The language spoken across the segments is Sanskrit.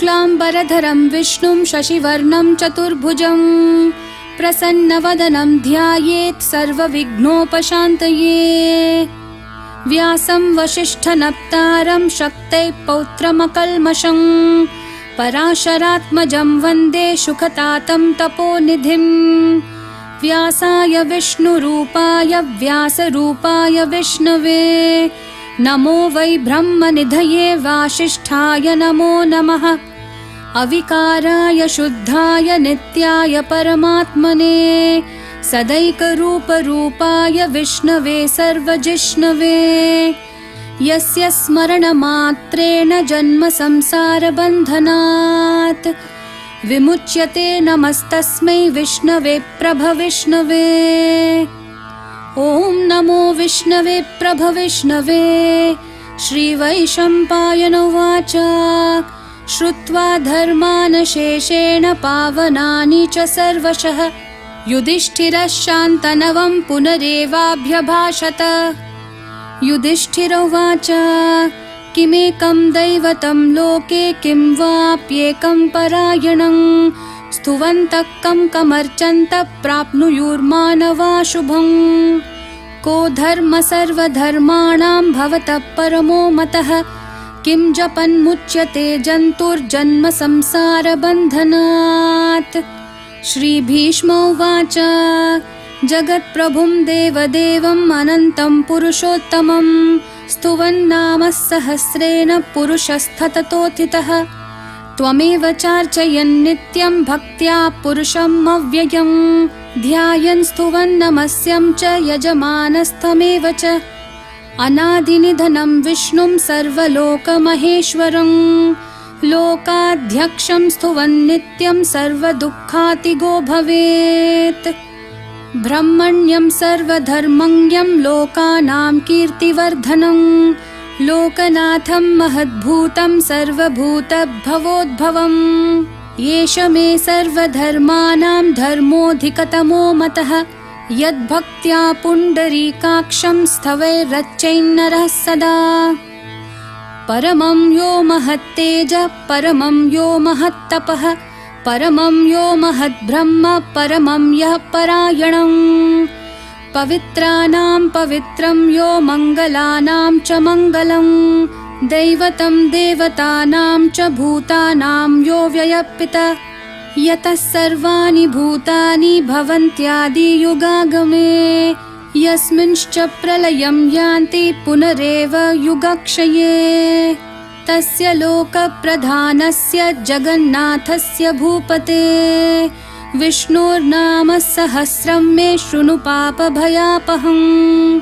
शुक्लाम्बरधरं विष्णुं शशिवर्णं चतुर्भुजम् प्रसन्नवदनं ध्यायेत् सर्वविघ्नोपशान्तये। व्यासं वसिष्ठनप्तारं शक्तैः पौत्रमकल्मषम् पराशरात्मजं वन्दे सुखतातं तपोनिधिम् व्यासाय विष्णुरूपाय व्यासरूपाय विष्णवे। नमो वै ब्रह्मनिधये वासिष्ठाय नमो नमः अविकाराय शुद्धाय नित्याय परमात्मने सदैकरूपरूपाय विष्णवे सर्वजिष्णवे। यस्य स्मरणमात्रेण जन्मसंसारबन्धनात् विमुच्यते नमस्तस्मै विष्णवे प्रभविष्णवे ॐ नमो विष्णवे प्रभविष्णवे श्रीवैशम्पायन उवाच श्रुत्वा धर्मानशेषेण पावनानि च सर्वशः। युधिष्ठिरः शान्तनवं पुनरेवाभ्यभाषत। युधिष्ठिर उवाच किमेकं दैवतं लोके किं वाप्येकं परायणम् स्तुवन्तः कं कमर्चन्तः प्राप्नुयुर्मानवा शुभम् को धर्म सर्वधर्माणां भवतः परमो मतः किं जपन्मुच्यते जन्तुर्जन्म संसारबन्धनात् श्रीभीष्म उवाच जगत्प्रभुं देवदेवम् अनन्तं पुरुषोत्तमम् स्तुवन्नामः सहस्रेण पुरुषस्थततोथितः। त्वमेव चार्चयन्नित्यं भक्त्या पुरुषम् अव्ययम् ध्यायन् स्तुवन्नमस्यं च यजमानस्थमेव च अनादिनिधनं विष्णुं सर्वलोकमहेश्वरम् लोकाध्यक्षं स्तुवन्नित्यं सर्वदुःखातिगो भवेत्। ब्रह्मण्यं सर्वधर्मज्ञं लोकानां कीर्तिवर्धनम् लोकनाथं महद्भूतं सर्वभूतभवोद्भवम् एष मे सर्वधर्माणां धर्मोऽधिकतमो मतः यद्भक्त्या पुण्डरीकाक्षं स्थवैरच्चैन्नरः सदा। परमं यो महत्तेज परमं यो महत्तपः परमं यो महद्ब्रह्म परमं यः परायणम्। पवित्राणां पवित्रं यो मङ्गलानां च मङ्गलम् दैवतं देवतानां च भूतानां यो व्ययपित यतः सर्वाणि भूतानि भवन्त्यादियुगागमे यस्मिंश्च प्रलयं यान्ति पुनरेव युगक्षये। तस्य लोकप्रधानस्य जगन्नाथस्य भूपते विष्णोर्नाम सहस्रं मे शृणु पापभयापहम्।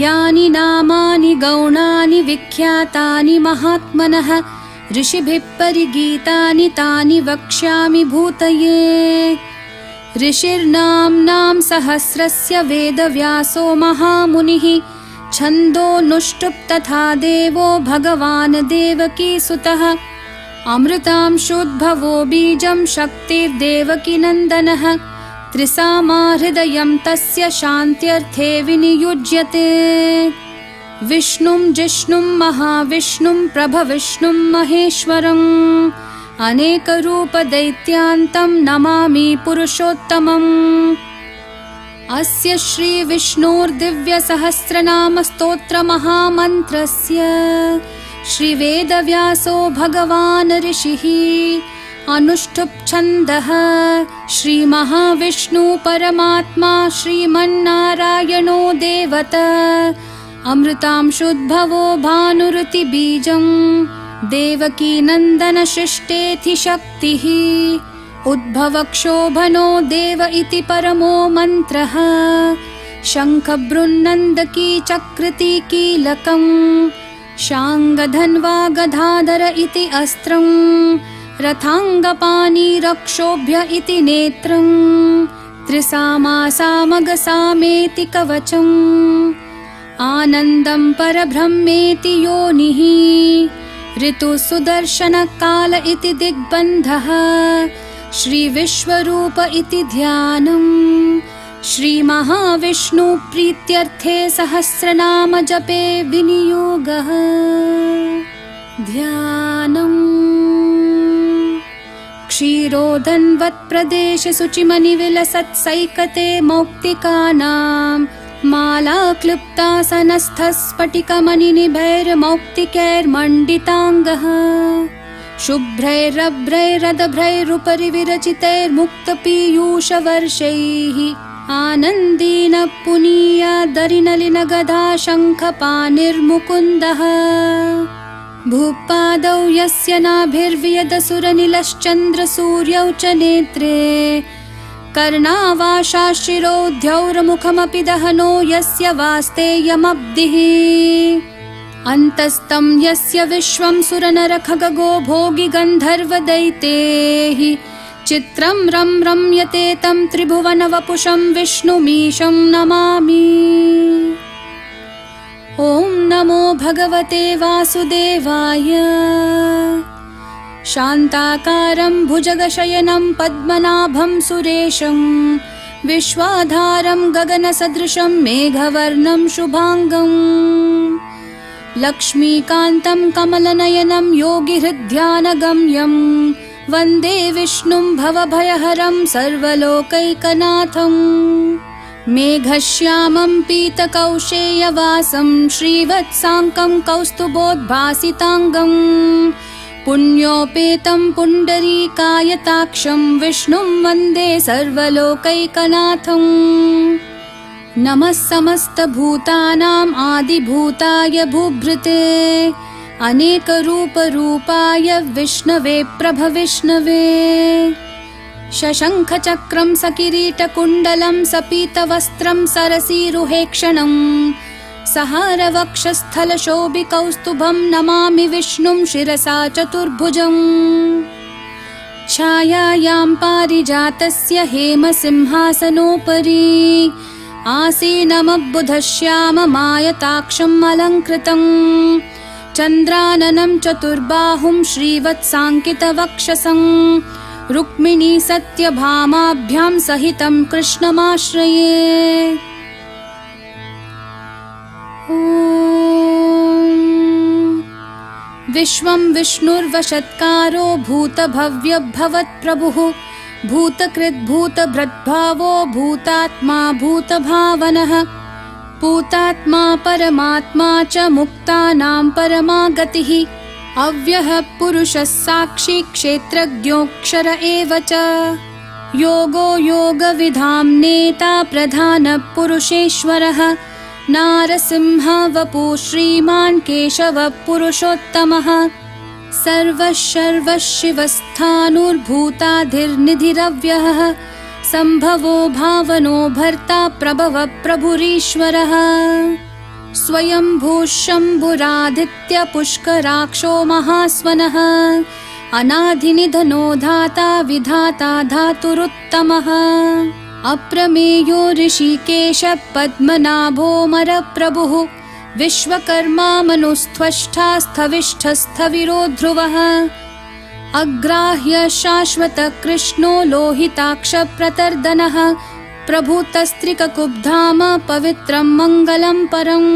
यानि नामानि गौणानि विख्यातानि महात्मनः ऋषिभिः परिगीतानि तानि वक्ष्यामि भूतये। ऋषिर्नाम्नां सहस्रस्य वेदव्यासो महामुनिः छन्दोऽनुष्टुप् तथा देवो भगवान् देवकीसुतः। अमृतांशोद्भवो बीजं शक्तिर्देवकीनन्दनः त्रिसामाहृदयं तस्य शान्त्यर्थे विनियुज्यते विष्णुं जिष्णुं महाविष्णुं प्रभविष्णुं महेश्वरम् अनेकरूपदैत्यान्तं नमामि पुरुषोत्तमम् अस्य श्रीविष्णोर्दिव्यसहस्रनामस्तोत्रमहामन्त्रस्य श्रीवेदव्यासो भगवान् ऋषिः अनुष्ठुप्छन्दः श्रीमहाविष्णुपरमात्मा श्रीमन्नारायणो देवत अमृतांशुद्भवो भानुरुतिबीजम्। देवकीनन्दनशिष्टेऽधिशक्तिः उद्भवक्षोभनो देव इति परमो मन्त्रः। शङ्खबृन्नन्दकी चकृति कीलकम्। शाङ्गधन्वा गधाधर इति अस्त्रम्। रथाङ्गपानी रक्षोभ्य इति नेत्रम्। त्रिसामासामगसामेति कवचम् आनन्दं परब्रह्मेति योनिः। ऋतुसुदर्शनकाल इति दिग्बन्धः। श्रीविश्वरूप इति ध्यानम्। श्रीमहाविष्णुप्रीत्यर्थे सहस्रनामजपे विनियोगः। ध्यानम्। रोदन्वत्प्रदेश शुचिमनिविलसत्सैकते मौक्तिकानाम् माला क्लृप्तासनस्थस्फटिकमणिनिभैर्मौक्तिकैर्मण्डिताङ्गः। शुभ्रैरभ्रैरदभ्रैरुपरि विरचितैर्मुक्तपीयूषवर्षैः आनन्दीन पुनीया दरिनलिन गदा शङ्खपानिर्मुकुन्दः भूपादौ यस्य नाभिर्वियदसुरनिलश्चन्द्रसूर्यौ च नेत्रे कर्णावाशाशिरोध्यौर्मुखमपि दहनो यस्य वास्तेयमब्धिः अन्तस्तं यस्य विश्वं सुरनरखगो भोगि गन्धर्वदैतेः। चित्रं रं रम्यते तं त्रिभुवनवपुषं विष्णुमीशं नमामि। ॐ नमो भगवते वासुदेवाय शान्ताकारं भुजगशयनं पद्मनाभं सुरेशं विश्वाधारं गगनसदृशं मेघवर्णं शुभाङ्गम् लक्ष्मीकान्तं कमलनयनं योगिहृद्ध्यानगम्यम् वन्दे विष्णुं भवभयहरं सर्वलोकैकनाथम् मेघश्यामं पीतकौशेयवासं श्रीवत्साङ्कं कौस्तुभोद्भासिताङ्गम् पुण्योपेतं पुण्डरीकायताक्षं विष्णुं वन्दे सर्वलोकैकनाथम्। नमः समस्तभूतानाम् आदिभूताय भूभृते। अनेकरूपरूपाय विष्णवे प्रभविष्णवे। शशङ्खचक्रं सकिरीटकुण्डलं सपीतवस्त्रं सरसीरुहेक्षणम् सहारवक्षस्थलशोभिकौस्तुभं नमामि विष्णुं शिरसा चतुर्भुजम्। छायायां पारिजातस्य हेमसिंहासनोपरि आसीनमबुधश्याममायताक्षम् अलङ्कृतम्। चन्द्राननं चतुर्बाहुं श्रीवत्साङ्कितवक्षसं रुक्मिणी सत्यभामाभ्यां सहितं कृष्णमाश्रये विश्वं विष्णुर्वशत्कारो भूतभव्यभवत्प्रभुः भूतकृद्भूतभृद्भावो भूतात्मा भूतभावनः पूतात्मा परमात्मा च मुक्तानां परमा गतिः अव्यः पुरुषः साक्षी क्षेत्रज्ञोऽक्षर एव च योगो योगविधां नेता प्रधानपुरुषेश्वरः नारसिंह वपु श्रीमान् केशवः पुरुषोत्तमः सर्वः शर्वः शिवस्थानुर्भूताधिर्निधिरव्यः सम्भवो भावनो भर्ता प्रभव प्रभुरीश्वरः स्वयम्भूः शम्भुरादित्यपुष्कराक्षो महास्वनः। अनाधिनिधनो धाता विधाता धातुरुत्तमः अप्रमेयो ऋषिकेश पद्मनाभोमरप्रभुः विश्वकर्मा मनुस्त्वष्टा स्थविष्ठस्थविरो ध्रुवः अग्राह्य शाश्वत कृष्णो लोहिताक्षप्रतर्दनः प्रभूतस्त्रिककुब्धाम पवित्रं मङ्गलं परम्।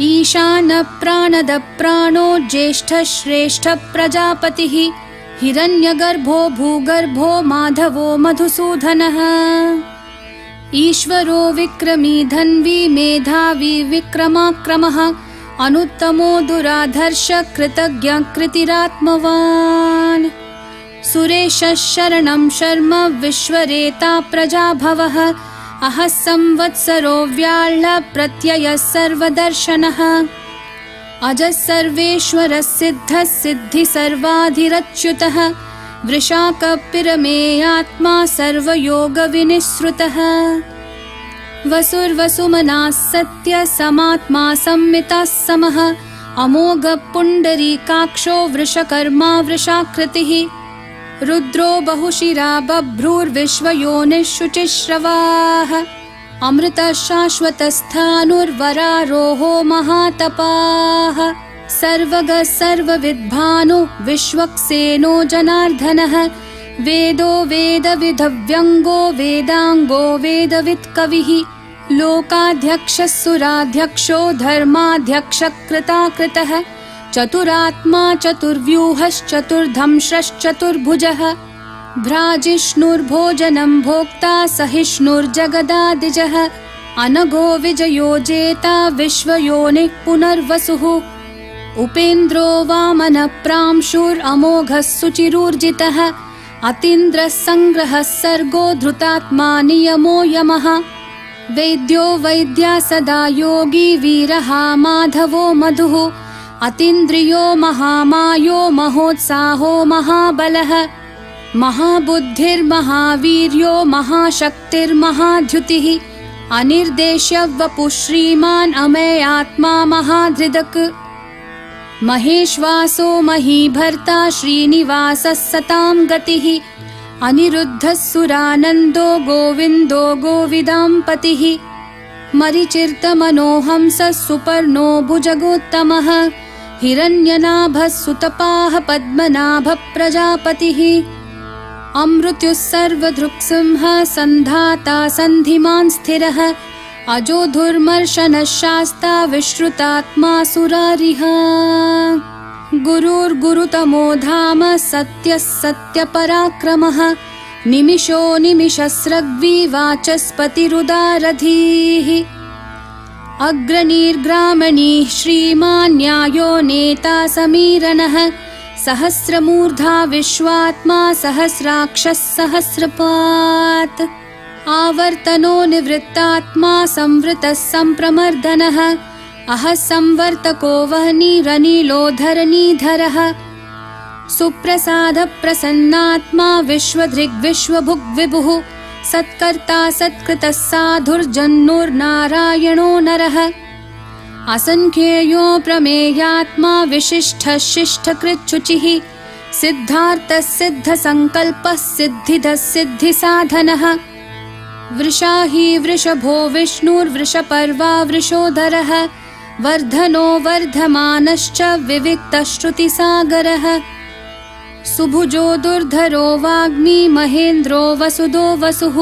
ईशानप्राणदप्राणो ज्येष्ठश्रेष्ठप्रजापतिः हिरण्यगर्भो भूगर्भो माधवो मधुसूदनः। ईश्वरो विक्रमी धन्वी मेधावी विक्रमाक्रमः अनुत्तमो दुराधर्ष कृतज्ञ कृतिरात्मवान् सुरेशः शरणं शर्म विश्वरेता प्रजाभवः अहः संवत्सरो व्याळ प्रत्ययः सर्वदर्शनः अजः सर्वेश्वरः सिद्धः सिद्धि सर्वाधिरच्युतः वृषाकपिरमेयात्मा सर्वयोगविनिःसृतः। वसुर्वसुमनाः सत्य समात्मा संमिताः समः। अमोघपुण्डरीकाक्षो वृषकर्मा वृषाकृतिः। रुद्रो बहुशिरा बभ्रूर्विश्वयोनिः शुचिश्रवाः अमृतः शाश्वतस्थानुर्वरारोहो महातपाः। सर्वगः सर्वविद्भानु विश्वक्सेनो जनार्दनः। वेदो वेदविधव्यङ्गो वेदाङ्गो वेदवित्कविः। लोकाध्यक्षः सुराध्यक्षो धर्माध्यक्षकृताकृतः। चतुरात्मा चतुर्व्यूहश्चतुर्धंश्रश्चतुर्भुजः भ्राजिष्णुर्भोजनं भोक्ता सहिष्णुर्जगदादिजः। अनघो विजयो जेता विश्वयोनिः पुनर्वसुः। उपेन्द्रो वामनप्रांशुरमोघः सुचिरूर्जितः। अतीन्द्रः सङ्ग्रहः सर्गो धृतात्मा नियमो यमः। वैद्यो वैद्या सदा योगी वीरः माधवो मधुः। अतीन्द्रियो महामायो महोत्साहो महाबलः महाबुद्धिर्महावीर्यो महाशक्तिर्महाद्युतिः अनिर्देश्यवपु श्रीमान् अमेयात्मा महाधृदक्। महेश्वासो महीभर्ता श्रीनिवासः सतां गतिः अनिरुद्धः सुरानन्दो गोविन्दो गोविदाम्पतिः मरिचिर्तमनोहंसः सुपर्णो भुजगोत्तमः हिरण्यनाभः सुतपाः पद्मनाभप्रजापतिः अमृत्युः सर्वधृक्सिंहः सन्धाता सन्धिमान् स्थिरः अजोधुर्मर्शनः शास्ता विश्रुतात्मा सुरारिः गुरुर्गुरुतमो धाम सत्यः सत्यपराक्रमः निमिषो निमिषस्रग्विवाचस्पतिरुदारधीः अग्रणीर्ग्रामणीः श्रीमान्यायो नेता समीरनः सहस्रमूर्धा विश्वात्मा सहस्राक्षः सहस्रपात्। आवर्तनो निवृत्तात्मा संवृतः सम्प्रमर्दनः अह संवर्तको वह्निरनीलोधरनीधरः सुप्रसादप्रसन्नात्मा विश्वधृग्विश्वभुग्विभुः सत्कर्ता सत्कृतः साधुर्जन्नुर्नारायणो नरः असङ्ख्येयो प्रमेयात्मा विशिष्टः शिष्टकृच्छुचिः सिद्धार्थः सिद्धसङ्कल्पः सिद्धिदः सिद्धिसाधनः वृषा हि वृषभो विष्णुर्वृषपर्वा वृषोदरः वर्धनो वर्धमानश्च विविक्तश्रुतिसागरः। सुभुजो दुर्धरो वाग्मी महेन्द्रो वसुदो वसुः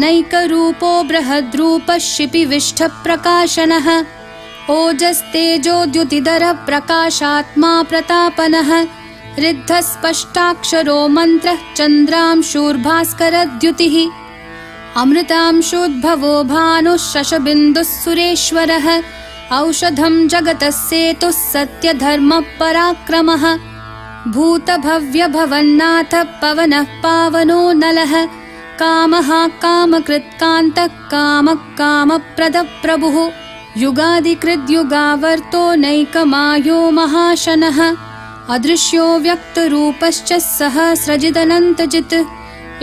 नैकरूपो बृहद्रूपः शिपिविष्ठप्रकाशनः ओजस्तेजोद्युतिधरप्रकाशात्मा प्रतापनः रिद्धस्पष्टाक्षरो मन्त्रः चन्द्रांशूर्भास्करद्युतिः। अमृतांशोद्भवो भानुः शशबिन्दुः सुरेश्वरः औषधं जगतः सेतुः सत्यधर्मपराक्रमः भूतभव्यभवन्नाथ पवनः पावनो नलः कामः कामकृत्कान्तः कामः कामप्रदप्रभुः युगादिकृद्युगावर्तो नैकमायो महाशनः अदृश्यो व्यक्तरूपश्च सहस्रजिदनन्तजित्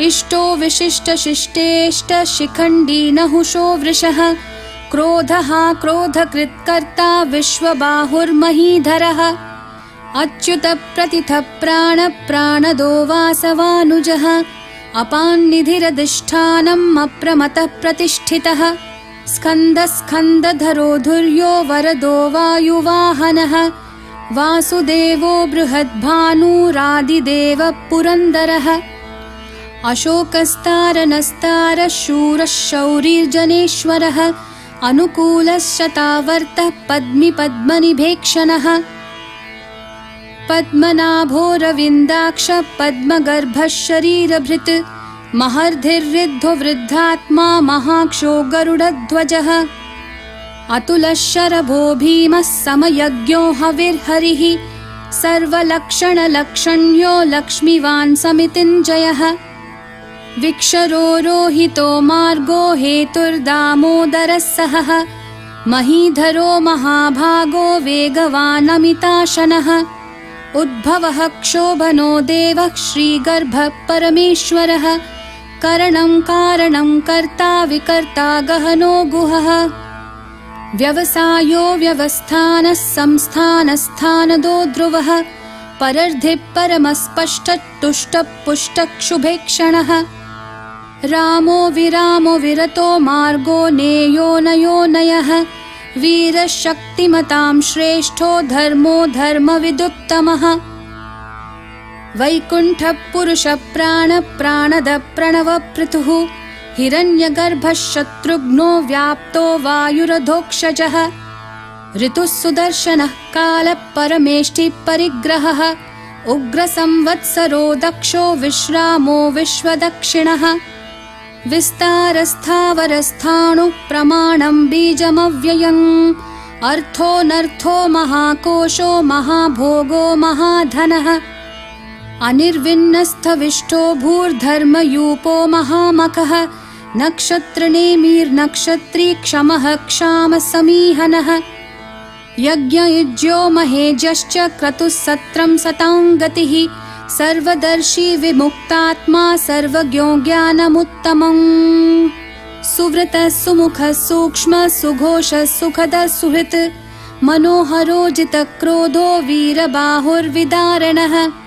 इष्टो विशिष्टशिष्टेष्टशिखण्डी नहुषो वृषः क्रोधः क्रोधकृत्कर्ता विश्वबाहुर्महीधरः। अच्युतप्रतिथप्राणप्राणदो वासवानुजः अपान्निधिरधिष्ठानम् अप्रमतः प्रतिष्ठितः स्कन्दस्कन्दधरो धुर्यो वरदो वायुवाहनः। वासुदेवो बृहद्भानुरादिदेवः पुरन्दरः अशोकस्तारनस्तारः शूरः शौरीर्जनेश्वरः अनुकूलशतावर्तः पद्मिपद्मनिभेक्षणः। पद्मनाभोरविन्दाक्ष पद्मगर्भः शरीरभृत् महर्धिर्वृद्धो वृद्धात्मा महाक्षो गरुडध्वजः। अतुलः शरभो भीमः समयज्ञो हविर्हरिः। सर्वलक्षणलक्षण्यो लक्ष्मीवान् समितिञ्जयः। विक्षरो रोहितो मार्गो हेतुर्दामोदरः सहः। महीधरो महाभागो वेगवानमिताशनः। उद्भवः क्षोभनो देवः श्रीगर्भः परमेश्वरः करणं कारणं कर्ता विकर्ता गहनो गुहः। व्यवसायो व्यवस्थानः संस्थानस्थानदो ध्रुवः। परर्धिः परमस्पष्टतुष्टपुष्टक्षुभेक्षणः। रामो विरामो विरतो मार्गो नेयो नयो नयः। वीरशक्तिमतां श्रेष्ठो धर्मो धर्मविदुत्तमः वैकुण्ठपुरुषप्राणप्राणदप्रणवपृथुः हिरण्यगर्भः शत्रुघ्नो व्याप्तो वायुरधोक्षजः। ऋतुः सुदर्शनः कालः परमेष्टिपरिग्रहः उग्रसंवत्सरो दक्षो विश्रामो विश्वदक्षिणः। विस्तारस्थावरस्थाणुप्रमाणम् बीजमव्ययम्। अर्थोऽनर्थो महाकोशो महाभोगो महाधनः अनिर्विन्नस्थविष्टो भूर्धर्मयूपो महामखः नक्षत्रनेमीर्नक्षत्री क्षमः क्षामसमीहनः यज्ञयुज्यो महेजश्च क्रतुः सत्रम् सताम् गतिः। सर्वदर्शी विमुक्तात्मा सर्वज्ञो ज्ञानमुत्तमम्। सुव्रतः सुमुखः सूक्ष्म सुघोषः सुखदः सुहृत्। मनोहरोजितक्रोधो वीरबाहुर्विदारणः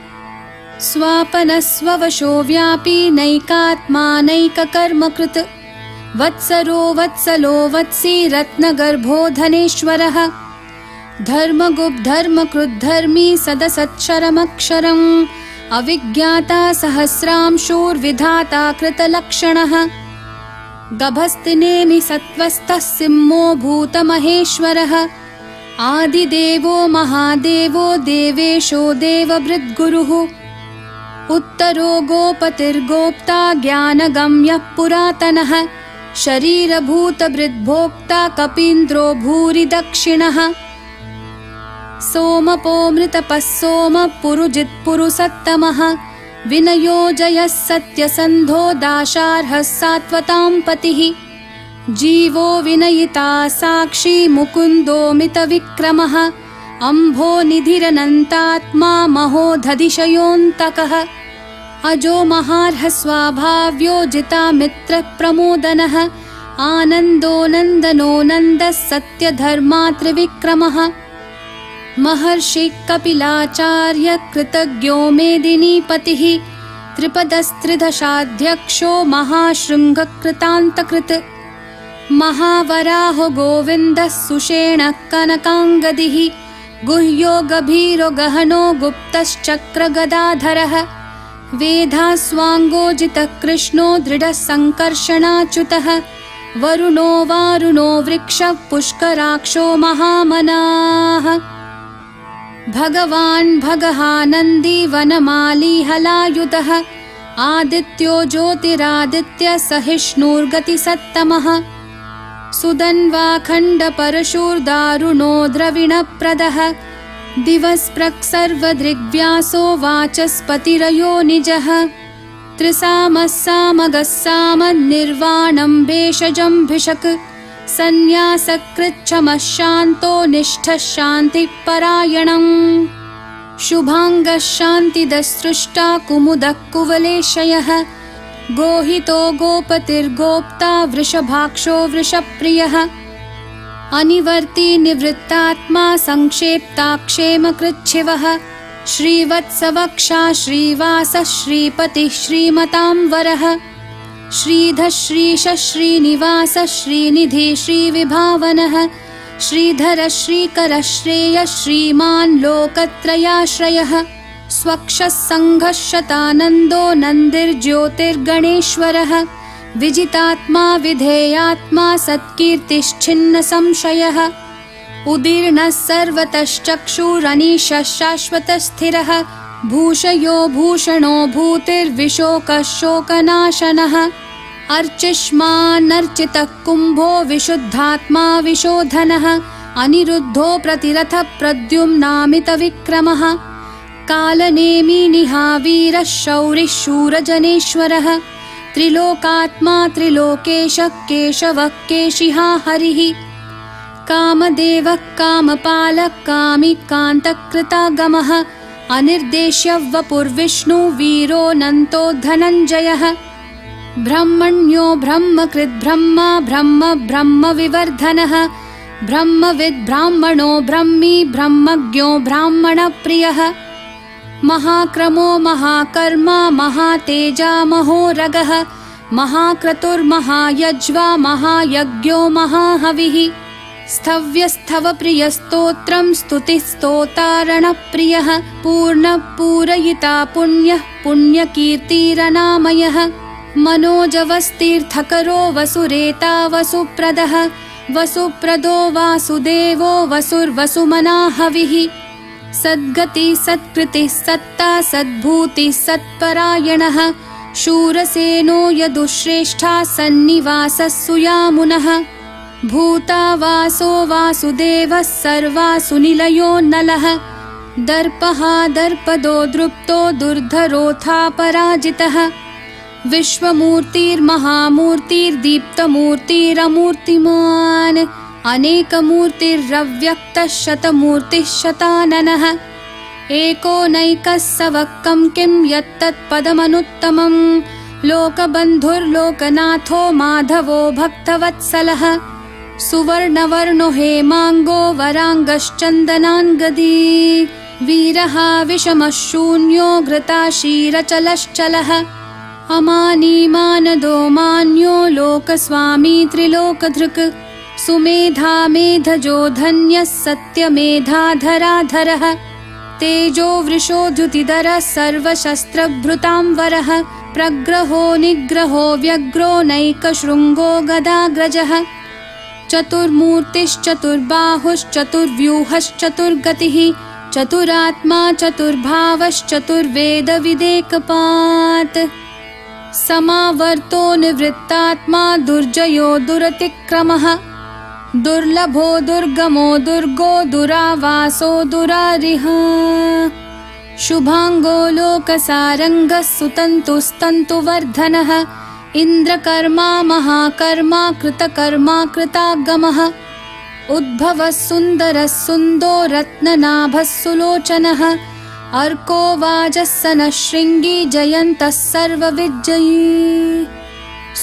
स्वापनस्ववशो व्यापी नैकात्मानैककर्मकृत् वत्सरो वत्सलो वत्सी रत्नगर्भो धनेश्वरः। धर्मगुप्धर्मकृद्धर्मी सदसच्छरमक्षरम् अविज्ञाता सहस्रांशूर्विधाता कृतलक्षणः। गभस्तिनेमि सत्त्वस्थः सिंहो भूतमहेश्वरः। आदिदेवो महादेवो देवेशो देवभृद्गुरुः उत्तरो गोपतिर्गोप्ता ज्ञानगम्यः पुरातनः शरीरभूतभृद्भोक्ता कपीन्द्रो भूरि दक्षिणः सोमपोमृतपः सोमः पुरुजित्पुरुसत्तमः विनयोजयः सत्यसन्धो दाशार्हः सात्वताम् पतिः। जीवो विनयिता साक्षी मुकुन्दोमितविक्रमः अम्भो निधिरनन्तात्मा महोदधिशयोऽन्तकः अजो महार्हस्वाभाव्योजिता मित्रप्रमोदनः आनन्दो नन्दनो नन्दः सत्यधर्मात्रिविक्रमः महर्षि कपिलाचार्य कृतज्ञो मेदिनीपतिः त्रिपदस्त्रिदशाध्यक्षो महाशृङ्गकृतान्तकृत्। महावराहो गोविन्दः सुषेणः कनकाङ्गदिः गुह्यो गभीरो गहनो गुप्तश्चक्रगदाधरः वेधास्वाङ्गोजितः कृष्णो दृढः सङ्कर्षणाच्युतः वरुणो वारुणो वृक्षः पुष्कराक्षो महामनाः। भगवान् भगहानन्दी वनमाली हलायुधः आदित्यो ज्योतिरादित्य सहिष्णुर्गतिसत्तमः। सुदन्वाखण्डपरशुर्दारुणो द्रविणप्रदः दिवस्प्रक् सर्वदृग्व्यासो वाचस्पतिरयो निजः। त्रिसामः सामगः सामन्निर्वाणम् भेषजम्भिषक् सन्न्यासकृच्छमः शान्तो निष्ठः शान्तिपरायणम्। शुभाङ्गः शान्तिदसृष्टा कुमुदः कुवलेशयः। गोहितो गोपतिर्गोप्ता वृषभाक्षो वृषप्रियः अनिवर्ति निवृत्तात्मा सङ्क्षेप्ताक्षेमकृच्छिवः श्रीवत्सवक्षा श्रीवासः श्रीपतिः श्रीमतां वरः श्रीधः श्रीनिवास श्रीनिधि श्रीविभावनः। श्रीधर श्रीकर श्रेयः श्रीमान् लोकत्रयाश्रयः। स्वक्षः सङ्घः शतानन्दो नन्दिर्ज्योतिर्गणेश्वरः विजितात्मा विधेयात्मा सत्कीर्तिश्छिन्न संशयः उदीर्णः सर्वतश्चक्षुरनीशः शाश्वतस्थिरः। भूषयो भूषणो भूतिर्विशोकः शोकनाशनः अर्चिष्मान्नर्चितः कुम्भो विशुद्धात्मा विशोधनः। अनिरुद्धो प्रतिरथप्रद्युम्नामितविक्रमः कालनेमिनिहावीरः शौरिः शूरजनेश्वरः त्रिलोकात्मा त्रिलोकेशः केशवः केशिहा हरिः। कामदेवः कामपालः कामिकान्तकृतागमः। अनिर्देश्य वपुर्विष्णुवीरोऽनन्तो धनञ्जयः। ब्रह्मण्यो ब्रह्मकृद्ब्रह्मा ब्रह्म ब्रह्मविवर्धनः। ब्रह्मविद्ब्राह्मणो ब्रह्मी ब्रह्मज्ञो ब्राह्मणप्रियः महाक्रमो महाकर्मा महातेजा महोरगः महाक्रतुर्महायज्वा महायज्ञो महाहविः स्थव्यस्थवप्रियस्तोत्रम् स्तुतिस्तोतारणप्रियः पूर्णपूरयिता पुण्यः पुण्यकीर्तिरनामयः मनोजवस्तीर्थकरो वसुरेता वसुप्रदः वसुप्रदो वासुदेवो वसुर्वसुमनाहविः सद्गति सत्कृतिः सत्ता सद्भूतिः सत्परायणः। शूरसेनो यदुश्रेष्ठा सन्निवासः सुयामुनः भूता वासो वासुदेवः सर्वासु निलयो नलः। दर्पः दर्पदो दृप्तो पराजितः विश्वमूर्तिर्महामूर्तिर्दीप्तमूर्तिरमूर्तिमान् अनेकमूर्तिरव्यक्तः शतमूर्तिः शताननः एकोनैकः सवक्कं किं यत्तत्पदमनुत्तमम्? लोकबन्धुर्लोकनाथो माधवो भक्तवत्सलः। सुवर्णवर्णो हेमाङ्गो वराङ्गश्चन्दनाङ्गदी। वीरः विषमः शून्यो घृताशीरचलश्चलः। अमानीमानदो मान्यो लोकस्वामी त्रिलोकधृक् सुमेधा मेधजो धन्यः सत्यमेधाधराधरः। तेजो वृषोद्युतिधरः सर्वशस्त्रभृतां वरः। प्रग्रहो निग्रहो व्यग्रो नैकशृङ्गो गदाग्रजः। चतुर्मूर्तिश्चतुर्बाहुश्चतुर्व्यूहश्चतुर्गतिः। चतुरात्मा चतुर्भावश्चतुर्वेदविदेकपात् समावर्तो निवृत्तात्मा दुर्जयो दुरतिक्रमः दुर्लभो दुर्गमो दुर्गो दुरावासो दुरारिह। शुभाङ्गो लोकसारङ्गः सुतन्तुस्तन्तुवर्धनः इन्द्रकर्मा महाकर्मा कृतकर्मा कृतागमः। उद्भवः सुन्दरः सुन्दो रत्ननाभः सुलोचनः। अर्को वाजः शृङ्गी जयन्तः सर्वविजयी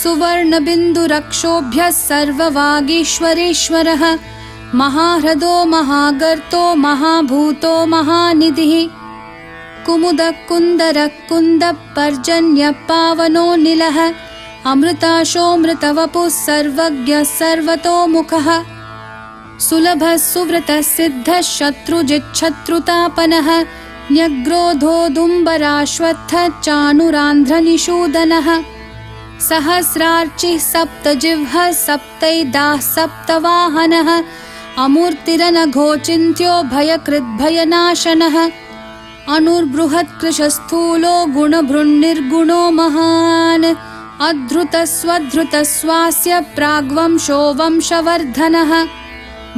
सुवर्णबिन्दुरक्षोभ्यः सर्ववागीश्वरेश्वरः महाह्रदो महागर्तो महाभूतो महानिधिः कुमुदः कुन्दरः कुन्दः पर्जन्यः पावनो निलः अमृताशोऽमृतवपुः सर्वज्ञः सर्वतोमुखः सुलभः सुव्रतः सिद्धः शत्रुजिच्छत्रुतापनः न्यग्रोधोदुम्बराश्वत्थः चानुरान्ध्रनिषूदनः सहस्रार्चिः सप्तजिह्वः सप्तैदाः सप्तवाहनः अमूर्तिरनघोचिन्त्यो भयकृद्भयनाशनः अनुर्बृहत्कृशस्थूलो गुणभृन्निर्गुणो महान् अधृतस्वधृतस्वास्य प्राग्वंशो वंशवर्धनः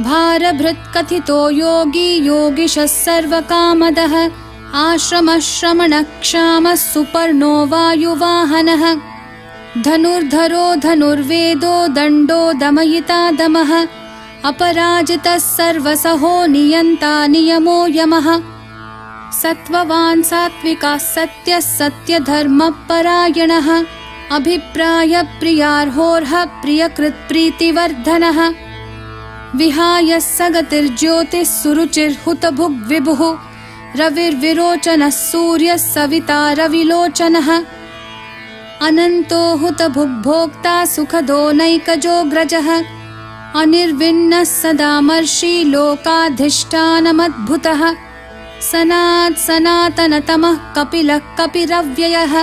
भारभृत्कथितो योगी योगिशः सर्वकामदः आश्रमश्रमणक्षामः सुपर्णो वायुवाहनः धनुर्धरो धनुर्वेदो दण्डो दमयिता दमः अपराजितः सर्वसहो नियन्ता नियमो यमः। सत्त्ववान् सात्विकाः सत्यः सत्यधर्मपरायणः अभिप्रायप्रियार्होर्ह प्रियकृत्प्रीतिवर्धनः विहाय सगतिर्ज्योतिः सुरुचिर्हुतभुग्विभुः रविर्विरोचनः सूर्यः सविता रविलोचनः अनन्तो हुतभुग्भोक्ता सुखदो नैकजोऽग्रजः अनिर्विण्णः सदामर्षि लोकाधिष्ठानमद्भुतः। सनात् सनातनतमः कपिलः कपिरव्ययः।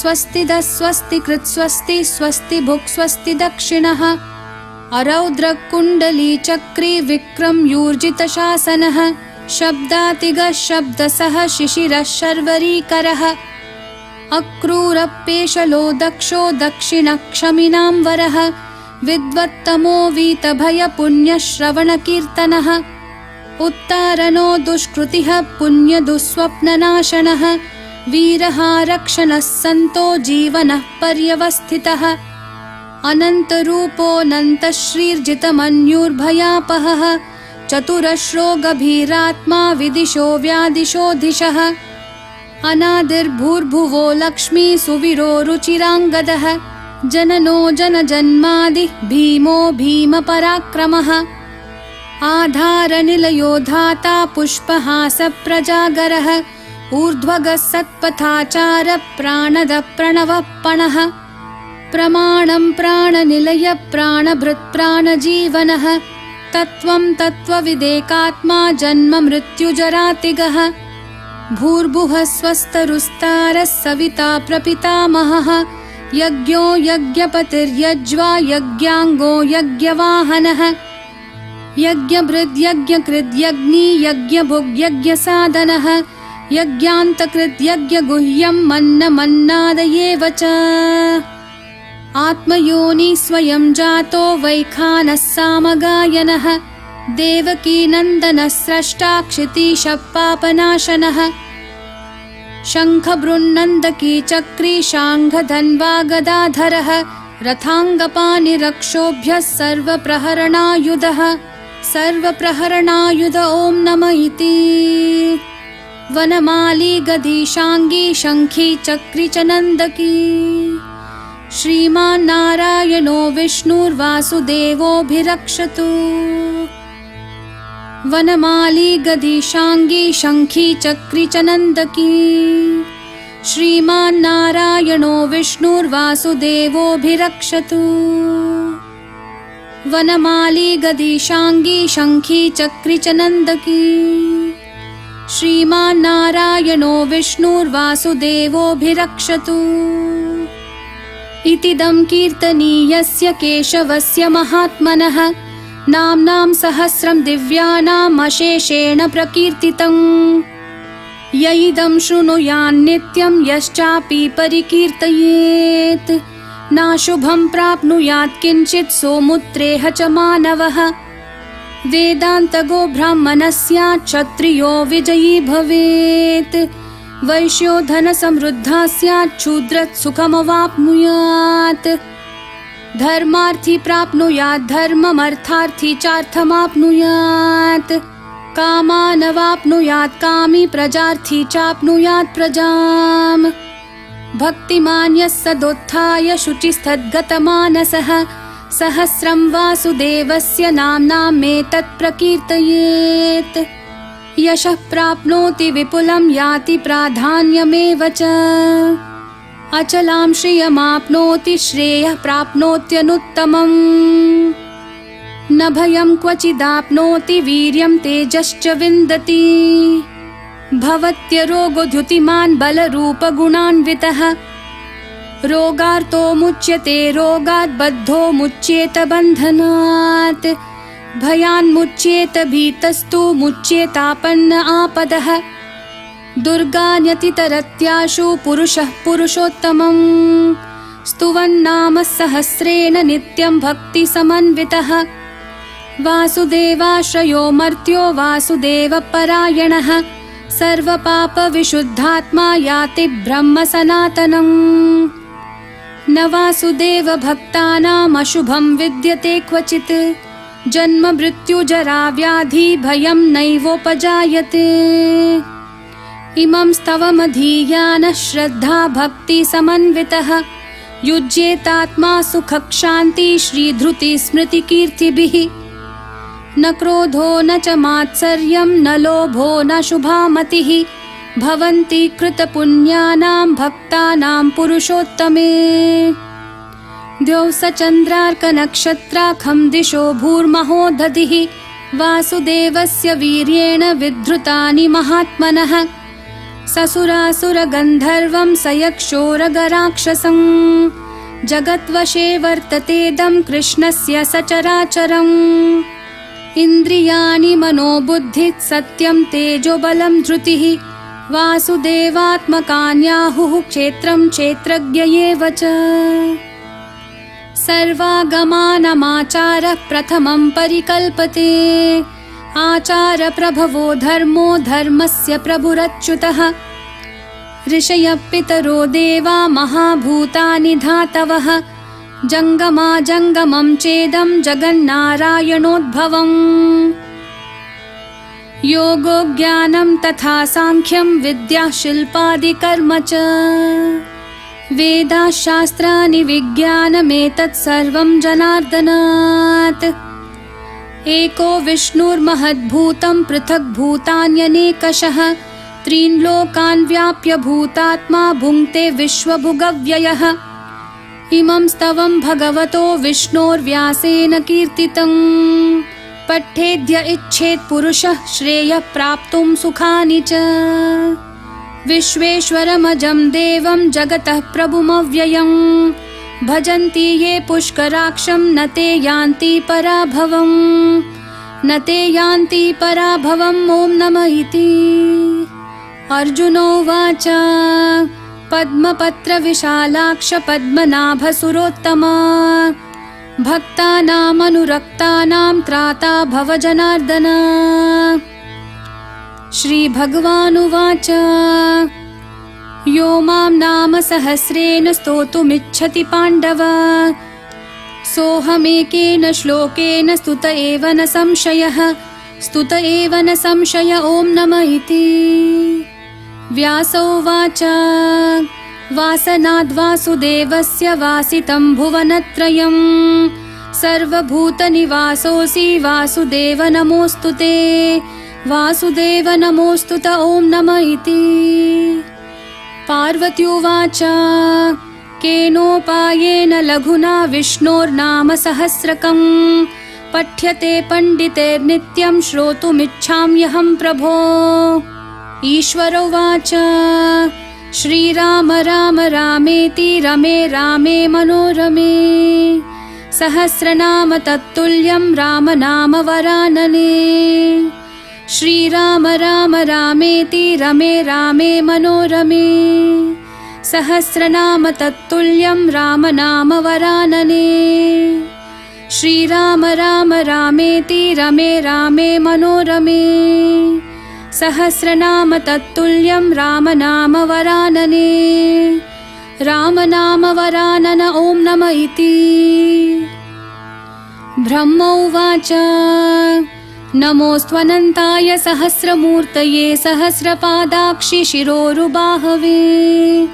स्वस्तिदः स्वस्ति कृत्स्वस्ति स्वस्ति भुक् स्वस्ति दक्षिणः। अरौद्रकुण्डलीचक्री विक्रम्यूर्जितशासनः शब्दातिगः शब्दसः शिशिरः शर्वरीकरः अक्रूरपेशलो दक्षो दक्षिणक्षमिनां वरः विद्वत्तमो वीतभयपुण्यश्रवणकीर्तनः उत्तारणो दुष्कृतिः पुण्यदुःस्वप्ननाशनः वीरः रक्षणः सन्तो जीवनः पर्यवस्थितः अनन्तरूपोऽनन्तश्रीर्जितमन्युर्भयापहः चतुरश्रो गभीरात्मा विदिशो व्यादिशो दिशः अनादिर्भूर्भुवो लक्ष्मी सुविरो रुचिराङ्गदः जननो जनजन्मादिः भीमो भीमपराक्रमः। आधारनिलयो धाता पुष्पहासप्रजागरः ऊर्ध्वगः सत्पथाचारप्राणदप्रणवपणः प्रमाणं प्राणनिलय प्राणभृत्प्राणजीवनः तत्त्वं तत्त्वविदेकात्मा जन्म मृत्युजरातिगः भूर्भुवः स्वस्तरुस्तारः सविता प्रपितामहः यज्ञो यज्ञपतिर्यज्वा यज्ञाङ्गो यज्ञवाहनः। यज्ञभृद्यज्ञकृद्यग्नि यज्ञभुग्यज्ञसाधनः यज्ञान्तकृद्यज्ञगुह्यम् मन्नमन्नादयेव च। आत्मयोनि स्वयं जातो वैखानः सामगायनः देवकीनन्दनः स्रष्टा क्षितीशपापनाशनः शङ्खबृन्नन्दकी चक्री शाङ्घधन्वा गदाधरः रथाङ्गपानिरक्षोभ्यः सर्वप्रहरणायुधः। सर्वप्रहरणायुध ॐ नम इति। वनमाली गदीशाङ्गी शङ्खी चक्री च नन्दकी। श्रीमान्नारायणो विष्णुर्वासुदेवोऽभिरक्षतु वनमाली गदीशाङ्गी शङ्खी चक्री च नन्दकी श्रीमान्नारायणो विष्णुर्वासुदेवोऽभिरक्षतु। वनमाली गदीशाङ्गी शङ्खी चक्री च नन्दकी श्रीमान्नारायणो विष्णुर्वासुदेवोऽभिरक्षतु। इतिदं कीर्तनीयस्य केशवस्य महात्मनः नाम्नां सहस्रं दिव्यानामशेषेण प्रकीर्तितम्। य इदं शृणुयान्नित्यं यश्चापि परिकीर्तयेत्। नाशुभं प्राप्नुयात् किञ्चित् सोमुत्रेह च मानवः। वेदान्तगो ब्राह्मणः स्यात् क्षत्रियो विजयी भवेत्। वैश्यो धनसमृद्धा स्यात् शूद्रत् सुखमवाप्नुयात् धर्मार्थी प्राप्नुयात् धर्ममर्थार्थी चार्थमाप्नुयात् कामानवाप्नुयात् कामी प्रजार्थी चाप्नुयात् प्रजाम्। भक्तिमान्यः सदोत्थाय शुचिस्तद्गतमानसः सहस्रं वासुदेवस्य नाम्नामेतत् प्रकीर्तयेत् यशः प्राप्नोति विपुलं याति प्राधान्यमेव च अचलां श्रियमाप्नोति श्रेयः प्राप्नोत्यनुत्तमम्। न भयं क्वचिदाप्नोति वीर्यं तेजश्च विन्दति। भवत्यरोगोद्युतिमान् बलरूपगुणान्वितः। रोगार्तो मुच्यते रोगात् बद्धो मुच्येत बन्धनात्। भयान्मुच्येत भीतस्तु मुच्येतापन्न आपदः दुर्गान्यतितरत्याशु पुरुषः पुरुषोत्तमम्। स्तुवन्नाम सहस्रेण नित्यं भक्तिसमन्वितः। वासुदेवाश्रयो मर्त्यो वासुदेवपरायणः। सर्वपापविशुद्धात्मा याति ब्रह्म सनातनम् न वासुदेवभक्तानामशुभं विद्यते क्वचित्। जन्म मृत्युजरा व्याधि भयं नैवोपजायते इमं स्तवमधीयानः श्रद्धा भक्तिसमन्वितः युज्येतात्मा सुखक्षान्ति श्रीधृतिस्मृतिकीर्तिभिः। न क्रोधो न च मात्सर्यं न लोभो न शुभामतिः। भवन्ति कृतपुण्यानां भक्तानां पुरुषोत्तमे। द्यौ स चन्द्रार्कनक्षत्राखं दिशो भूर्महो दधिः वासुदेवस्य वीर्येण विधृतानि महात्मनः ससुरासुरगन्धर्वं स यक्षोरगराक्षसम् जगद्वशे वर्ततेदं कृष्णस्य सचराचरम्। इन्द्रियाणि मनोबुद्धिः सत्यं तेजोबलं धृतिः। वासुदेवात्मकान्याहुः क्षेत्रं क्षेत्रज्ञ एव च। सर्वागमानमाचारः प्रथमं परिकल्पते आचारप्रभवो धर्मो धर्मस्य प्रभुरच्युतः। ऋषयः पितरो देवा महाभूतानि धातवः। जङ्गमा जङ्गमं चेदं जगन्नारायणोद्भवम्। योगो ज्ञानं तथा साङ्ख्यं विद्या शिल्पादिकर्म च। वेदाशास्त्राणि विज्ञानमेतत् सर्वं जनार्दनात् एको विष्णुर्महद्भूतं पृथग्भूतान्यनेकशः त्रीन् लोकान् व्याप्य भूतात्मा भुङ्क्ते विश्वभुगव्ययः। इमं स्तवं भगवतो विष्णोर्व्यासेन कीर्तितम् पठ्येद्य इच्छेत् पुरुषः श्रेयः प्राप्तुं सुखानि च। विश्वेश्वरमजं देवं जगतः प्रभुमव्ययम् भजन्ति ये पुष्कराक्षं न ते यान्ति पराभवम् न ते यान्ति पराभवम् ॐ नम इति। अर्जुनोवाच पद्मपत्रविशालाक्ष पद्मनाभसुरोत्तमा भक्तानामनुरक्तानां त्राता भव जनार्दन श्रीभगवानुवाच यो मां नाम सहस्रेण स्तोतुमिच्छति पाण्डव। सोऽहमेकेन श्लोकेन स्तुत एव न संशयः स्तुत एव न संशय ॐ नम इति। व्यासोवाच वासनाद्वासुदेवस्य वासितं भुवनत्रयम्। सर्वभूतनिवासोऽसि वासुदेव नमोऽस्तु ते। वासुदेव नमोऽस्तु त ॐ नम इति पार्वत्युवाच केनोपायेन लघुना विष्णोर्नाम सहस्रकम् पठ्यते पण्डितेर्नित्यं श्रोतुमिच्छाम्यहं प्रभो। ईश्वर उवाच श्रीराम राम रामेति रमे रामे मनोरमे सहस्रनाम तत्तुल्यं राम नाम वरानने श्रीराम राम रामेति रमे रामे मनोरमे। सहस्रनाम तत्तुल्यं राम नाम वरानने। श्रीराम राम रामेति रमे रामे मनोरमे। सहस्रनाम तत्तुल्यं राम नाम वरानने। राम नाम वरानन ॐ नम इति। ब्रह्म उवाच नमोऽस्त्वनन्ताय सहस्रमूर्तये सहस्रपादाक्षि शिरोरुबाहवे।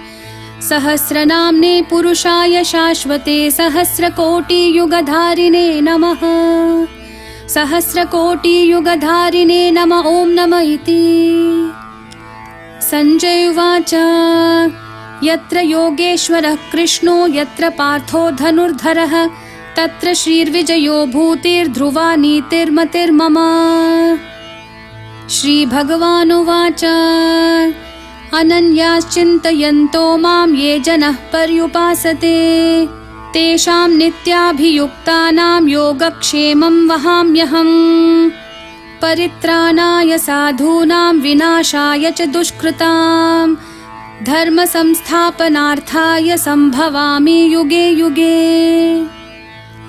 सहस्रनाम्ने पुरुषाय शाश्वते सहस्रकोटियुगधारिणे नमः। सहस्रकोटियुगधारिणे नम ॐ नम इति। सञ्जय उवाच। यत्र योगेश्वरः कृष्णो यत्र पार्थो धनुर्धरः तत्र श्रीर्विजयो भूतिर्ध्रुवा नीतिर्मतिर्मम श्रीभगवानुवाच अनन्याश्चिन्तयन्तो मां ये जनः पर्युपासते। तेषां नित्याभियुक्तानां योगक्षेमं वहाम्यहम्। परित्राणाय साधूनां विनाशाय च दुष्कृताम् धर्मसंस्थापनार्थाय सम्भवामि युगे युगे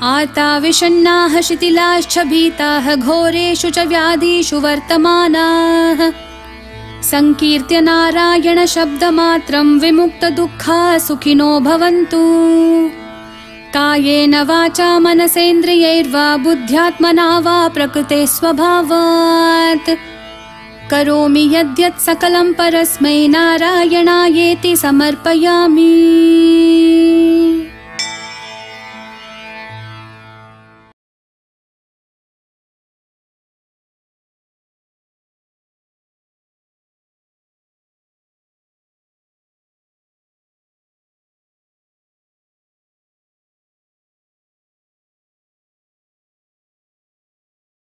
आर्ता विषण्णाः शिथिलाश्च भीताः घोरेषु च व्याधिषु वर्तमानाः। सङ्कीर्त्य नारायणशब्दमात्रं विमुक्तदुःखा सुखिनो भवन्तु। कायेन वाचा मनसेन्द्रियैर्वा बुद्ध्यात्मना वा प्रकृते स्वभावात्। करोमि यद्यत् सकलं परस्मै नारायणायेति समर्पयामि